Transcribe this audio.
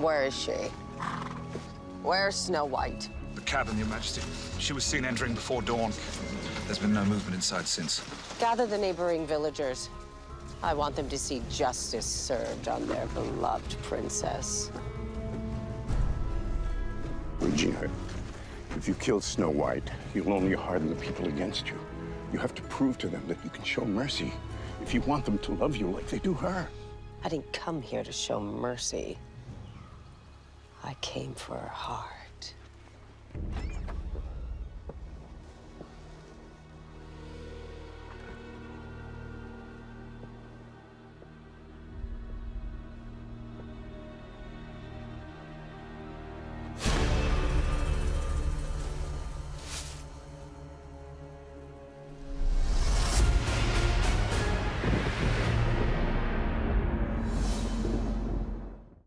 Where is she? Where's Snow White? The cabin, Your Majesty. She was seen entering before dawn. There's been no movement inside since. Gather the neighboring villagers. I want them to see justice served on their beloved princess. Regina, if you kill Snow White, you'll only harden the people against you. You have to prove to them that you can show mercy if you want them to love you like they do her. I didn't come here to show mercy. I came for her heart.